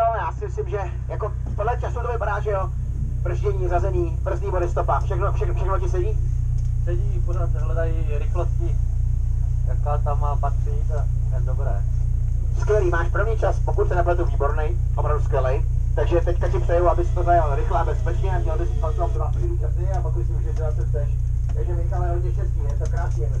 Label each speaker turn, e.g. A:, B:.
A: ale Já si myslím, že jako podle času to vypadá, že jo, brždění, řazení, brzdní body stopa, všechno, všechno, všechno ti sedí?
B: Sedí, pořád se hledají rychlosti, jaká tam má patří, to je dobré.
A: Skvělý, máš první čas, pokud se nepletu výborný, opravdu skvělý. Takže teďka ti přeju, abys to zajel rychle a bezpečně, měl bys potom dva první časy a pokud si můžeš že co chceš. Takže Michale, hodně štěstí, je to krásný, je to